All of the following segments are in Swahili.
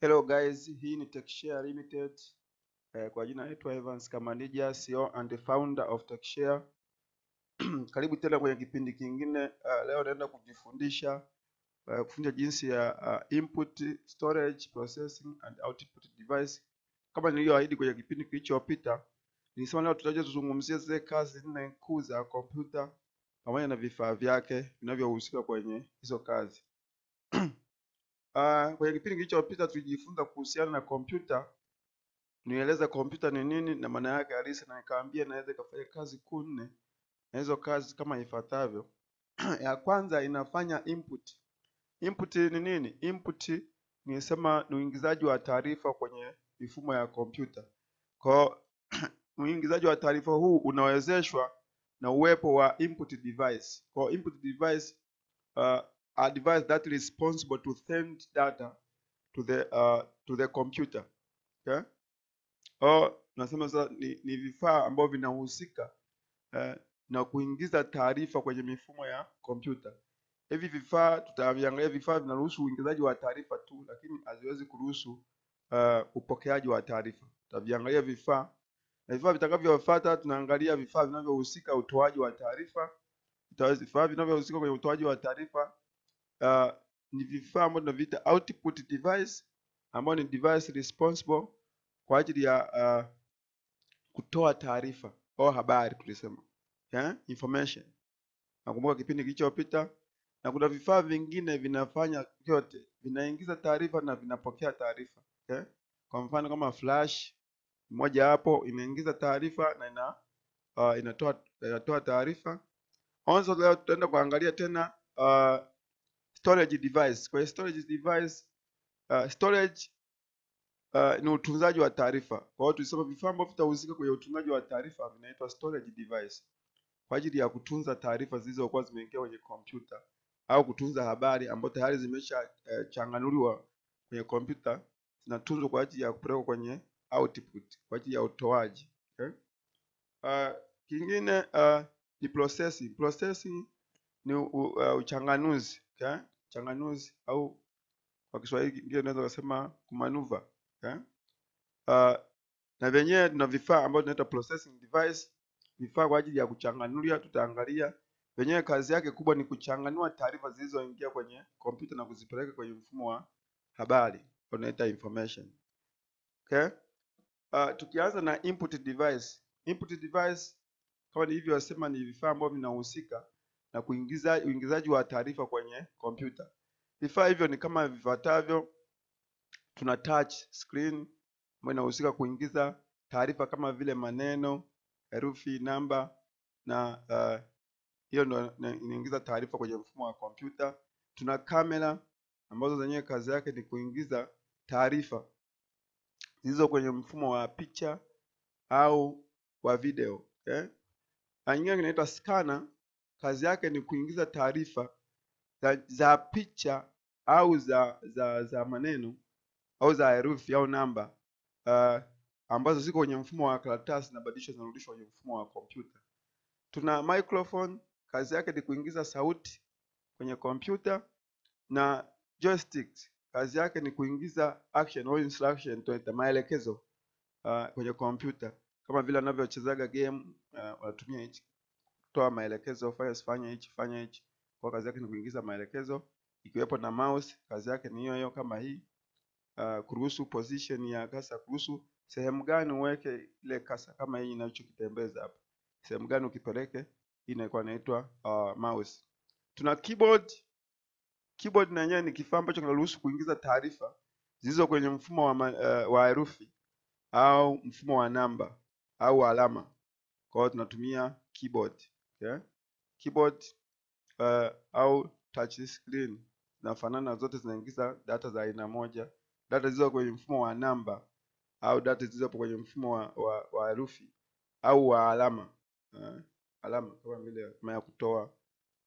Hello guys, hii ni TechShare Limited. Eh, kwa jina naitwa Evans Kamanija, CEO and founder of TechShare. Karibu tena kwenye kipindi kingine. Uh, leo naenda kujifundisha uh, kufundisha jinsi ya uh, input storage processing and output device. Kama nilivyoahidi kwenye kipindi kilichopita, nilisema leo tutaje tuzungumzie zile kazi nne kuu za kompyuta pamoja na vifaa vyake vinavyohusika kwenye hizo kazi. Uh, kwenye kipindi kilichopita tulijifunza kuhusiana na kompyuta. Nieleza kompyuta ni nini na maana yake halisi, na nikaambia naweza ikafanya kazi kuu nne, na hizo kazi kama ifuatavyo. ya kwanza inafanya input. Input ni nini? Input ni ni uingizaji wa taarifa kwenye mifumo ya kompyuta. Kwa uingizaji wa taarifa huu unawezeshwa na uwepo wa input device. Kwa input device uh, a device that is responsible to send data to the uh, to the computer. Okay? Au nasema sasa ni, ni vifaa ambavyo vinahusika eh, na kuingiza taarifa kwenye mifumo ya kompyuta. Hivi vifaa tutaviangalia, vifaa vinaruhusu uingizaji wa taarifa tu, lakini haziwezi kuruhusu uh, upokeaji wa taarifa. Tutaviangalia vifaa na vifaa vitakavyofuata, tunaangalia vifaa vinavyohusika utoaji wa taarifa. Vifaa vinavyohusika kwenye utoaji wa taarifa uh, ni vifaa ambavyo tunaviita output device, ambayo ni device responsible kwa ajili ya uh, kutoa taarifa au habari tulisema, yeah? information. Nakumbuka kipindi kilichopita, na kuna vifaa vingine vinafanya vyote, vinaingiza taarifa na vinapokea taarifa okay? Kwa mfano kama flash moja hapo inaingiza taarifa na ina, uh, inatoa inatoa taarifa. Onzo leo tutaenda kuangalia tena uh, storage device. Kwa storage device uh, storage uh, ni utunzaji wa taarifa. Kwa hiyo tulisema vifaa ambavyo vitahusika kwenye utunzaji wa taarifa vinaitwa storage device kwa ajili ya kutunza taarifa zilizokuwa zimeingia kwenye kompyuta au kutunza habari ambazo tayari zimesha uh, changanuliwa kwenye kompyuta zinatunzwa kwa ajili ya kupelekwa kwenye output kwa ajili ya utoaji. Okay? Uh, kingine uh, ni processing. Processing ni uh, uchanganuzi okay? Uchanganuzi au kwa Kiswahili kingine unaweza kusema kumanuva okay? Uh, na vyenyewe tuna vifaa ambavyo tunaita processing device, vifaa kwa ajili ya kuchanganulia. Tutaangalia vyenyewe kazi yake kubwa ni kuchanganua taarifa zilizoingia kwenye kompyuta na kuzipeleka kwenye mfumo wa habari unaita information. Okay? Uh, tukianza na input device. Input device kama nilivyosema ni vifaa ambavyo vinahusika na kuingiza uingizaji wa taarifa kwenye kompyuta. Vifaa hivyo ni kama vifuatavyo: tuna touch screen ambayo inahusika kuingiza taarifa kama vile maneno, herufi, namba na uh, hiyo ndo ina- inaingiza taarifa kwenye mfumo wa kompyuta. Tuna kamera ambazo zenyewe kazi yake ni kuingiza taarifa zilizo kwenye mfumo wa picha au wa video okay? Na nyingine inaitwa scanner, kazi yake ni kuingiza taarifa za, za picha au za za za maneno au za herufi au namba uh, ambazo ziko kwenye mfumo wa karatasi na badilisho zinarudishwa kwenye mfumo wa kompyuta. Tuna microphone, kazi yake ni kuingiza sauti kwenye kompyuta, na joystick, kazi yake ni kuingiza action au instruction, tunaita maelekezo uh, kwenye kompyuta, kama vile anavyochezaga game uh, wanatumia hichi kutoa maelekezo, fanya usifanye hichi, fanya hichi. Kwa kazi yake ni kuingiza maelekezo, ikiwepo na mouse, kazi yake ni hiyo hiyo kama hii uh, kuruhusu position ya kasa, kuruhusu sehemu gani uweke ile kasa, kama hii inachokitembeza hapa, sehemu gani ukipeleke, hii inakuwa inaitwa uh, mouse. Tuna keyboard. Keyboard na yenyewe ni kifaa ambacho kinaruhusu kuingiza taarifa zilizo kwenye mfumo wa, uh, wa herufi au mfumo wa namba au alama. Kwa hiyo tunatumia keyboard. Okay? Keyboard uh, au touch screen zinafanana, zote zinaingiza data za aina moja, data zilizo kwenye mfumo wa namba au data zilizopo kwenye mfumo wa, wa, wa au wa alama uh, alama kama vile kama ya kutoa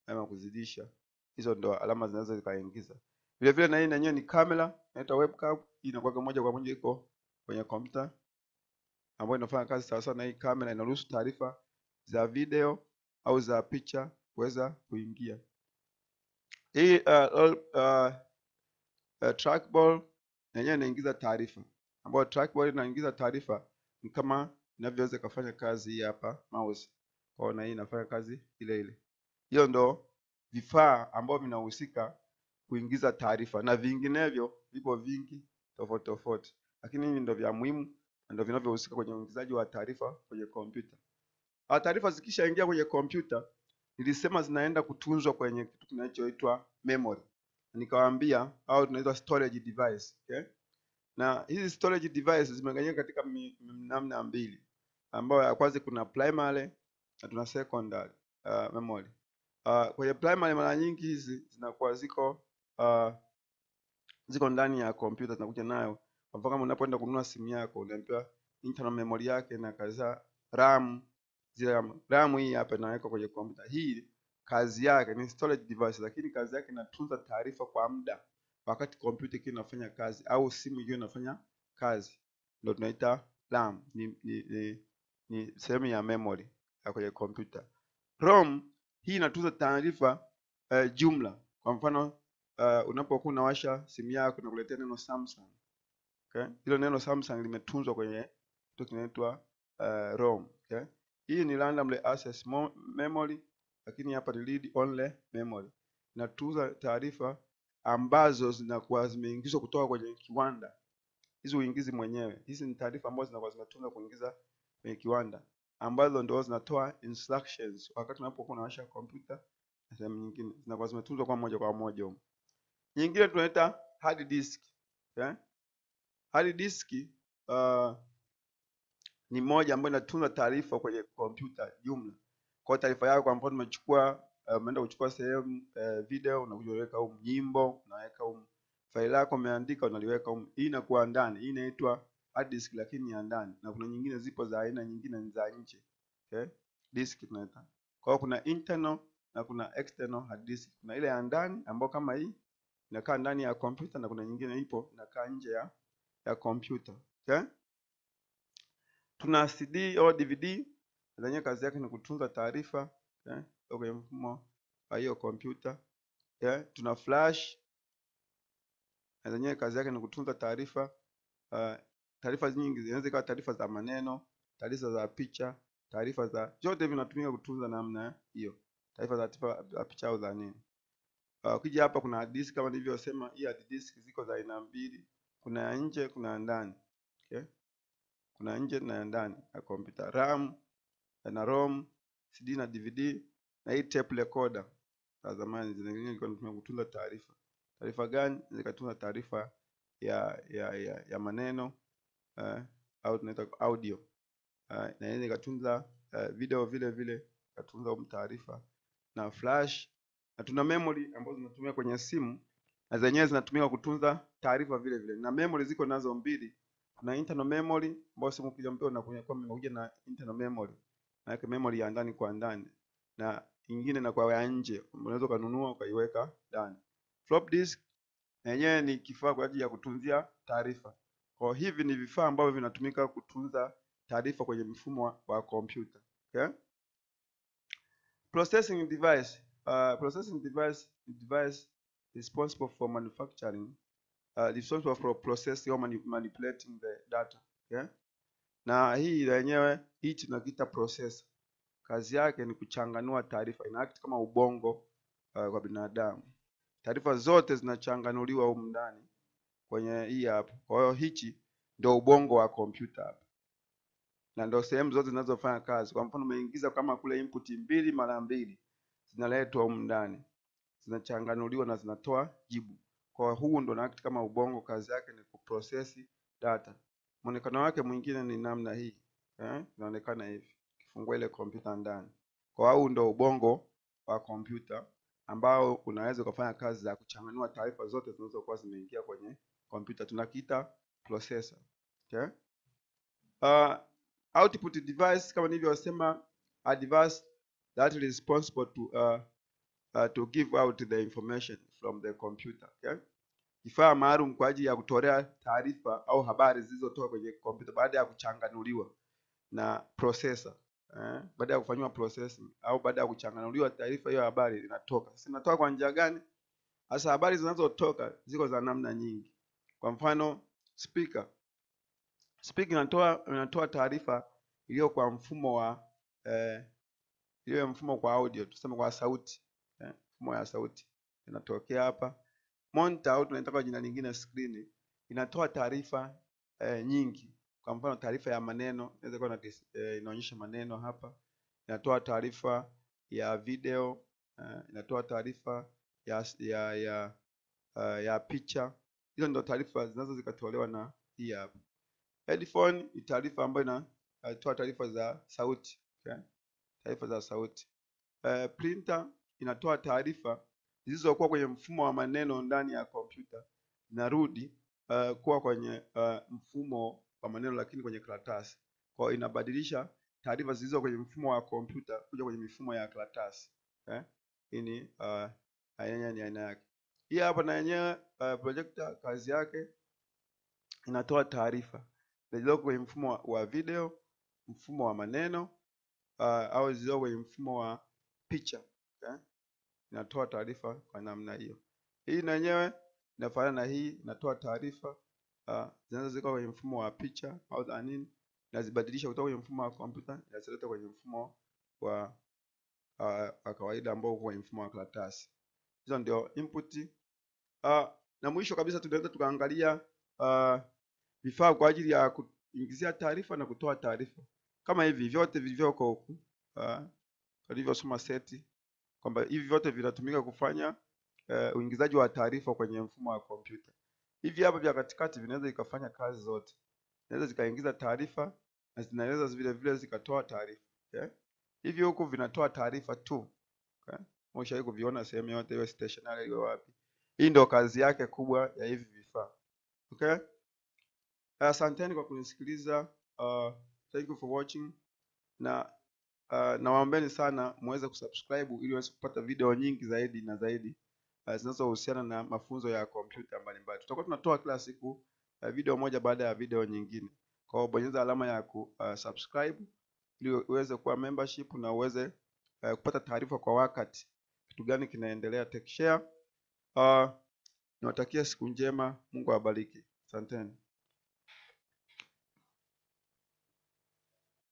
ama kuzidisha, hizo ndo alama zinaweza zikaingiza. Vile vile na hii yenyewe ni kamera, inaitwa webcam. Hii inakuwa moja kwa moja iko kwenye kompyuta ambayo inafanya kazi sawa sawa na hii kamera, inaruhusu taarifa za video au za picha kuweza kuingia. Hii uh, uh, uh, trackball yenyewe inaingiza taarifa, ambayo trackball inaingiza taarifa ni kama inavyoweza ikafanya kazi hii hapa mouse. kwao na hii inafanya kazi ile ile. Hiyo ndo vifaa ambavyo vinahusika kuingiza taarifa, na vinginevyo vipo vingi tofauti tofauti, lakini hivi ndo vya muhimu na ndo vinavyohusika kwenye uingizaji wa taarifa kwenye kompyuta. Ah, Taarifa zikishaingia kwenye kompyuta, nilisema zinaenda kutunzwa kwenye kitu kinachoitwa memory. Nikawaambia au tunaitwa storage device, okay? Na hizi storage devices zimegawanyika katika namna mbili, ambayo ya kwanza kuna primary na tuna secondary uh, memory. Uh, kwenye primary mara nyingi hizi zinakuwa ziko uh, ziko ndani ya kompyuta zinakuja nayo. Kwa mfano kama unapoenda kununua simu yako unaambiwa internal memory yake na kaza RAM zile RAM, hii hapa inawekwa kwenye kompyuta. Hii kazi yake ni storage device, lakini kazi yake inatunza taarifa kwa muda wakati kompyuta ikiwa inafanya kazi au simu ikiwa inafanya kazi, ndio tunaita RAM. Ni, ni, ni, ni sehemu ya memory ya kwenye kompyuta. ROM hii inatunza taarifa uh, jumla. Kwa mfano uh, unapokuwa unawasha simu yako inakuletea neno Samsung. Okay? Hilo neno Samsung limetunzwa kwenye kitu kinaitwa uh, ROM. Okay? Hii ni randomly access memory, lakini hapa ni read only memory. Inatunza taarifa ambazo zinakuwa zimeingizwa kutoka kwenye kiwanda. Hizi uingizi mwenyewe. Hizi ni taarifa ambazo zinakuwa zinatunza kuingiza kwenye kiwanda ambazo ndio zinatoa instructions wakati unapokuwa unawasha kompyuta na sehemu nyingine zinakuwa zimetunzwa kwa moja kwa moja huko. Nyingine tunaita hard disk. Okay? Hard disk uh, ni moja ambayo inatunza taarifa kwenye kompyuta jumla. Kwa taarifa yako, kwa mfano umechukua uh, umeenda kuchukua sehemu uh, video, unakuja unaweka humu nyimbo, unaweka humu faili lako umeandika, unaliweka humu. Hii inakuwa ndani, hii inaitwa hard disk, lakini ni ya ndani, na kuna nyingine zipo za aina nyingine za nje. Okay? Disk tunaita. Kwa hiyo kuna internal na kuna external hard disk. Kuna ile ya ndani ambayo kama hii inakaa ndani ya kompyuta na kuna nyingine ipo inakaa nje ya ya kompyuta. Okay? Tuna CD au DVD zenye kazi yake ni kutunza taarifa eh, kwenye mfumo wa hiyo kompyuta. eh. Tuna flash zenye kazi yake ni kutunza taarifa uh, taarifa nyingi zinaweza ikawa taarifa za maneno, taarifa za picha, taarifa za zote vinatumika kutunza namna hiyo, taarifa za za picha au za nini. Uh, kija hapa kuna hard disk kama nilivyosema, hii hard disk ziko za aina mbili, kuna ya nje, kuna ya ndani. Kuna nje na ya ndani ya kompyuta, RAM na ROM, CD na DVD na hii tape recorder za zamani zingine zilikuwa zinatumika kutunza taarifa. Taarifa gani? Zikatunza taarifa ya ya ya, ya maneno uh, au tunaita audio uh, na yeye ikatunza uh, video vile vile ikatunza taarifa na flash na tuna memory ambazo zinatumia kwenye simu na zenyewe zinatumika kutunza taarifa vile vile, na memory ziko nazo mbili. Kuna internal memory ambayo simu ukija unakuja kwa imekuja na internal memory, maana memory ya ndani kwa ndani, na ingine na kwa ya nje, unaweza kununua ukaiweka ndani. Flop disk na yenyewe ni kifaa kwa ajili ya kutunzia taarifa. Kwa hivi ni vifaa ambavyo vinatumika kutunza taarifa kwenye mfumo wa kompyuta. Okay? Processing device. Uh, processing device device responsible for manufacturing, uh, responsible for processing or mani manipulating the data. Okay? Na hii yenyewe hii tunakiita processor. Kazi yake ni kuchanganua taarifa, ina act kama ubongo uh, kwa binadamu. Taarifa zote zinachanganuliwa humu ndani kwenye hii hapa. Kwa hiyo hichi ndio ubongo wa kompyuta hapa, na ndio sehemu zote zinazofanya kazi. Kwa mfano, umeingiza kama kule input mbili mara mbili, zinaletwa humu ndani, zinachanganuliwa na zinatoa jibu. Kwa huu ndo act kama ubongo, kazi yake ni kuprosesi data. Muonekano wake mwingine ni namna hii eh, inaonekana hivi ukifungua ile kompyuta ndani. Kwa huu ndo ubongo wa kompyuta ambao unaweza ukafanya kazi za kuchanganua taarifa zote zinazokuwa zimeingia kwenye kompyuta, tunakiita processor. Okay? Uh, output device kama nilivyosema, a device that is responsible to uh, uh, to give out the information from the computer. Okay? Kifaa maalum kwa ajili ya kutolea taarifa au habari zilizotoka kwenye kompyuta baada ya kuchanganuliwa na processor. Eh, baada ya kufanywa processing au baada ya kuchanganuliwa taarifa hiyo habari inatoka. Sasa inatoka kwa njia gani? hasa habari zinazotoka ziko za namna nyingi. Kwa mfano speaker. Speaker inatoa inatoa taarifa iliyo kwa mfumo wa eh, iliyo mfumo kwa audio, tuseme kwa sauti eh, mfumo ya sauti inatokea hapa. Monitor au tunaita kwa jina lingine screen inatoa taarifa eh, nyingi. Kwa mfano taarifa ya maneno inaweza kuwa eh, inaonyesha maneno hapa, inatoa taarifa ya video eh, inatoa taarifa ya ya ya, uh, ya picha. Hizo ndio taarifa zinazo zikatolewa na hii hapa. Headphone ni taarifa ambayo inatoa taarifa za sauti okay? Taarifa za sauti. Uh, printer inatoa taarifa zilizokuwa kwenye mfumo wa maneno ndani ya kompyuta inarudi uh, kuwa kwenye uh, mfumo wa maneno lakini kwenye karatasi. Kwa hiyo inabadilisha taarifa zilizo kwenye mfumo wa kompyuta kuja kwenye mifumo ya karatasi. Eh? Hii aina ni aina yake. Hii hapa na yenyewe uh, projector kazi yake inatoa taarifa zilizoko kwenye mfumo wa- video, mfumo wa maneno uh, au zilizoko kwenye mfumo wa picha? Inatoa taarifa kwa namna hiyo. Hii na yenyewe inafanana na hii, inatoa taarifa uh, zinaweza ziko kwenye mfumo wa picha au za nini, nazibadilisha kutoka kwenye mfumo wa kompyuta nazileta kwenye mfumo wa uh, wa kawaida ambao uko kwenye mfumo wa karatasi. Hizo ndio input. Uh, na mwisho kabisa tunaweza tukaangalia vifaa uh, kwa ajili ya kuingizia taarifa na kutoa taarifa kama hivi vyote vilivyoko huku uh, tulivyosoma seti kwamba hivi vyote vinatumika kufanya uh, uingizaji wa taarifa kwenye mfumo wa kompyuta. Hivi hapa vya katikati vinaweza ikafanya kazi zote, zinaweza zikaingiza taarifa na zinaweza vile vile zikatoa taarifa okay? Hivi huku vinatoa taarifa tu okay? Mshawahi kuviona sehemu yote, iwe stationary iwe wapi. Hii ndio kazi yake kubwa ya hivi vifaa okay? Asanteni kwa kunisikiliza. Uh, thank you for watching na uh, nawaombeni sana muweze kusubscribe ili uweze kupata video nyingi zaidi na zaidi uh, zinazohusiana na mafunzo ya kompyuta mbalimbali. Tutakuwa tunatoa kila siku uh, video moja baada ya video nyingine. Kwa hiyo bonyeza alama ya ku uh, subscribe ili uweze kuwa membership na uweze uh, kupata taarifa kwa wakati kitu gani kinaendelea. tech share. Uh, niwatakia siku njema. Mungu awabariki. Asanteni.